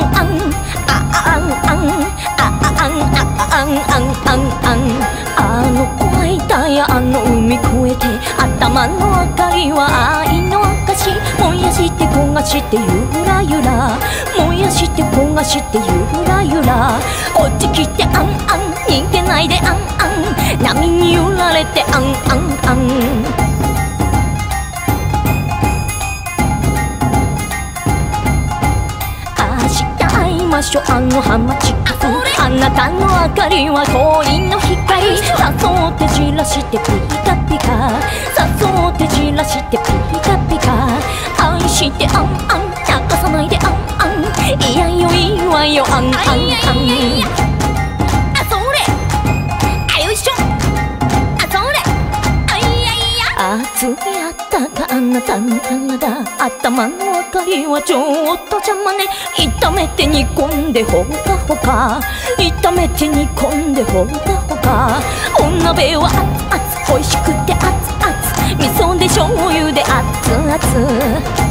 あんああんあんああんああんあんあんあんあの怖いダイヤの海越えて頭の明かりは愛の証燃やして焦がしてゆらゆら燃やして焦がしてゆらゆらこっち来てあんあん逃げないであんあん波に揺られてあんあんあんましょうあの浜地区あなたの明かりは恋の光誘ってじらしてピカピカ誘ってじらしてピカピカ愛してあんあん泣かさないであんあんいやよいいわよあんあんあんあそれあよいしょあそれあいやいや熱いあったかあなたの体頭のかりはちょっと邪魔ね。炒めて煮込んでほかほか。炒めて煮込んでほかほか。お鍋は熱々美味しくて熱々。味噌で醤油で熱々。